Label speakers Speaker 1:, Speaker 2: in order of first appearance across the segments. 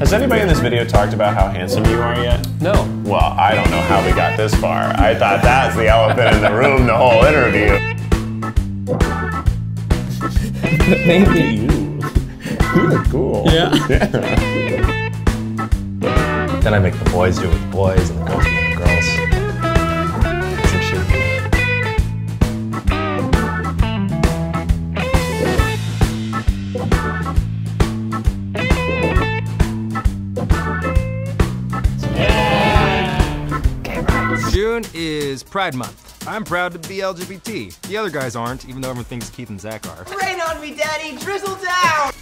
Speaker 1: Has anybody in this video talked about how handsome you are yet?
Speaker 2: No.
Speaker 1: Well, I don't know how we got this far. I thought that's the elephant in the room the whole interview.
Speaker 2: Maybe.
Speaker 1: You look cool.
Speaker 2: Yeah.
Speaker 3: Then I make the boys do it with the boys and the girls do it the girls.
Speaker 4: Is Pride Month. I'm proud to be LGBT. The other guys aren't, even though everyone thinks Keith and Zach are.
Speaker 5: Rain on me, Daddy! Drizzle down!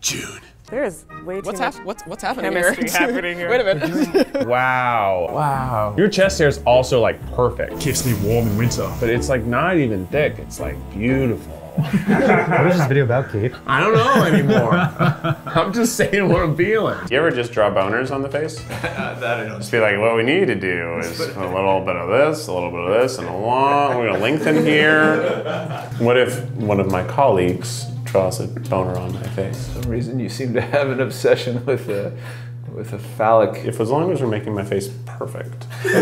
Speaker 1: June.
Speaker 6: There is way too
Speaker 2: What's,
Speaker 6: much
Speaker 2: hap- what's, what's happening here?
Speaker 6: happening here.
Speaker 2: Wait a minute.
Speaker 1: Wow.
Speaker 2: wow.
Speaker 1: Your chest hair is also like perfect,
Speaker 7: Keeps me warm in winter.
Speaker 1: but it's like not even thick. It's like beautiful.
Speaker 3: What is this video about, Keith?
Speaker 1: I don't know anymore. I'm just saying what I'm feeling. Do You ever just draw boners on the face?
Speaker 7: Uh, that I don't.
Speaker 1: Just be like, what we need to do is a little bit of this, a little bit of this, and a long. We're gonna lengthen here. What if one of my colleagues draws a boner on my face?
Speaker 8: some reason you seem to have an obsession with a with a phallic.
Speaker 1: If as long as we're making my face perfect. Has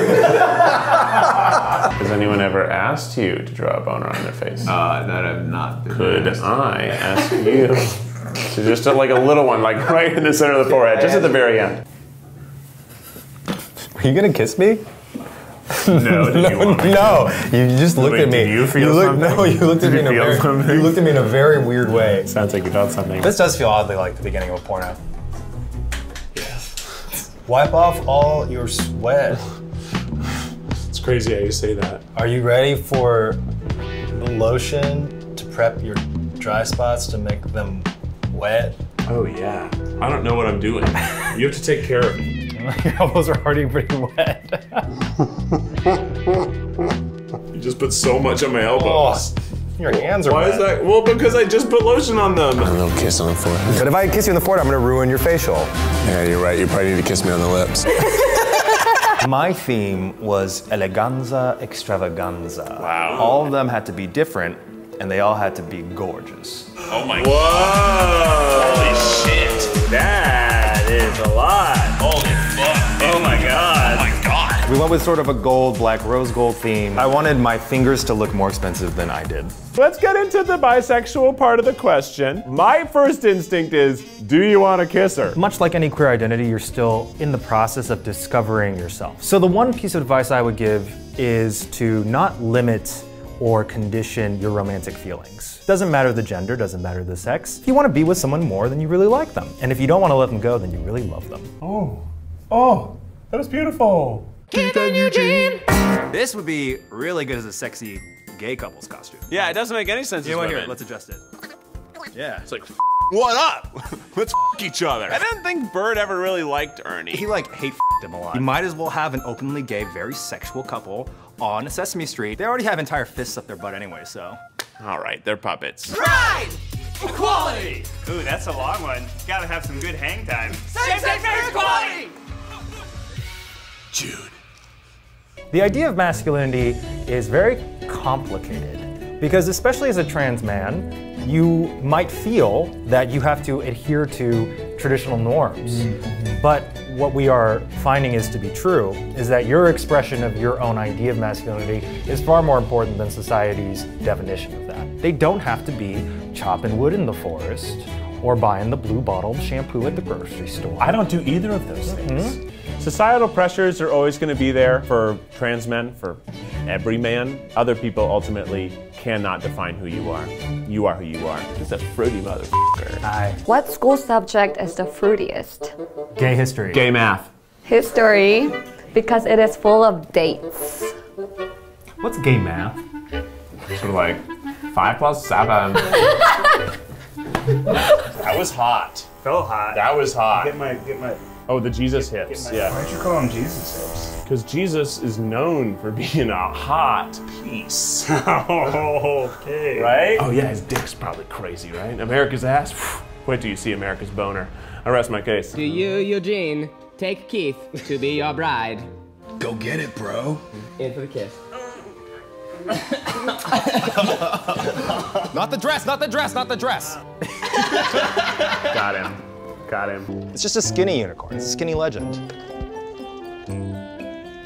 Speaker 1: anyone ever asked you to draw a boner on their face?
Speaker 8: Uh, that I've not been.
Speaker 1: Could
Speaker 8: asked.
Speaker 1: I ask you to just a, like a little one, like right in the center of the forehead, just at the very end?
Speaker 3: Are you gonna kiss me?
Speaker 1: No, did you want me to?
Speaker 3: No, you just looked
Speaker 1: Wait,
Speaker 3: at me.
Speaker 1: you feel
Speaker 3: looked,
Speaker 1: something?
Speaker 3: No, you looked at
Speaker 1: Did
Speaker 3: me in
Speaker 1: you
Speaker 3: a very.
Speaker 1: something?
Speaker 3: You looked at me in a very weird way.
Speaker 1: Sounds like you felt something.
Speaker 3: This does feel oddly like the beginning of a porno. Yes. Wipe off all your sweat.
Speaker 7: It's crazy how you say that.
Speaker 3: Are you ready for the lotion to prep your dry spots to make them wet?
Speaker 7: Oh yeah. I don't know what I'm doing. You have to take care of me.
Speaker 3: Your elbows are already pretty wet.
Speaker 7: You just put so much on my elbows.
Speaker 3: Oh, your hands are
Speaker 7: Why
Speaker 3: wet.
Speaker 7: is that? Well, because I just put lotion on them.
Speaker 9: A little kiss on the forehead.
Speaker 3: But if I kiss you on the forehead, I'm gonna ruin your facial.
Speaker 9: Yeah, you're right. You probably need to kiss me on the lips.
Speaker 3: My theme was eleganza extravaganza. Wow. All of them had to be different, and they all had to be gorgeous.
Speaker 1: Oh my Whoa! Holy shit! That is a lot. Holy
Speaker 3: We went with sort of a gold, black rose gold theme. I wanted my fingers to look more expensive than I did.
Speaker 1: Let's get into the bisexual part of the question. My first instinct is, do you want to kiss her?
Speaker 3: Much like any queer identity, you're still in the process of discovering yourself. So the one piece of advice I would give is to not limit or condition your romantic feelings. Doesn't matter the gender, doesn't matter the sex. If you want to be with someone more, then you really like them. And if you don't want to let them go, then you really love them.
Speaker 1: Oh, oh, that was beautiful.
Speaker 4: This would be really good as a sexy gay couple's costume.
Speaker 1: Yeah, it doesn't make any sense.
Speaker 4: You know what? Here, let's adjust it. Yeah.
Speaker 1: It's like, what up? Let's f- each other. I didn't think Bert ever really liked Ernie.
Speaker 4: He like hate him a lot. You might as well have an openly gay, very sexual couple on Sesame Street. They already have entire fists up their butt anyway, so.
Speaker 1: All right, they're puppets.
Speaker 5: Pride! Equality!
Speaker 10: Ooh, that's a long one. Gotta have some good hang time.
Speaker 5: Same-sex marriage equality!
Speaker 1: June.
Speaker 3: The idea of masculinity is very complicated because, especially as a trans man, you might feel that you have to adhere to traditional norms. Mm-hmm. But what we are finding is to be true is that your expression of your own idea of masculinity is far more important than society's definition of that. They don't have to be chopping wood in the forest or buying the blue bottled shampoo at the grocery store.
Speaker 1: I don't do either of those mm-hmm. things. Societal pressures are always going to be there for trans men, for every man. Other people ultimately cannot define who you are. You are who you are. Just a fruity motherfucker.
Speaker 3: Hi.
Speaker 11: What school subject is the fruitiest?
Speaker 3: Gay history.
Speaker 1: Gay math.
Speaker 11: History, because it is full of dates.
Speaker 3: What's gay math?
Speaker 1: Sort of like five plus seven. that was hot.
Speaker 10: Felt hot.
Speaker 1: That was hot.
Speaker 10: Get my, get my,
Speaker 1: Oh, the Jesus hips.
Speaker 10: my
Speaker 1: Yeah.
Speaker 10: Why'd you call him Jesus hips?
Speaker 1: Because Jesus is known for being a hot piece.
Speaker 10: okay.
Speaker 1: right? Oh, yeah, his dick's probably crazy, right? America's ass? Wait till you see America's boner. I rest my case.
Speaker 5: Do you, Eugene, take Keith to be your bride?
Speaker 9: Go get it, bro.
Speaker 5: In for the kiss.
Speaker 4: Not the dress, not the dress, not the dress.
Speaker 1: Got him.
Speaker 12: Got him.
Speaker 3: It's just a skinny unicorn. It's a skinny legend.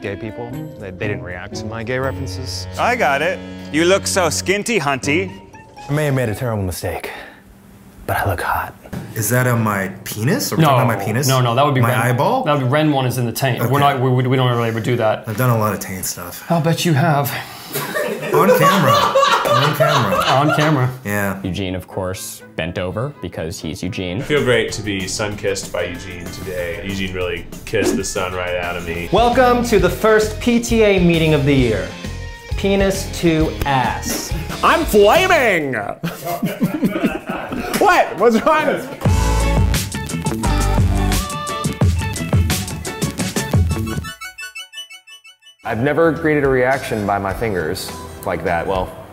Speaker 3: Gay people, they, they didn't react to my gay references.
Speaker 13: I got it. You look so skinty, hunty.
Speaker 14: I may have made a terrible mistake, but I look hot.
Speaker 3: Is that on my penis? Or
Speaker 6: No,
Speaker 3: talking about my penis?
Speaker 6: no, no, that would be
Speaker 3: my
Speaker 6: Ren.
Speaker 3: eyeball.
Speaker 6: That would be Ren one is in the taint. We're not. We, we don't really ever do that.
Speaker 3: I've done a lot of taint stuff
Speaker 6: I'll bet you have
Speaker 3: on camera. on camera.
Speaker 6: on camera.
Speaker 3: Yeah.
Speaker 15: Eugene, of course, bent over because he's Eugene.
Speaker 1: I feel great to be sun kissed by Eugene today. Eugene really kissed the sun right out of me.
Speaker 14: Welcome to the first PTA meeting of the year. Penis to ass.
Speaker 12: I'm flaming! what? What's wrong?
Speaker 16: I've never created a reaction by my fingers like that. Well,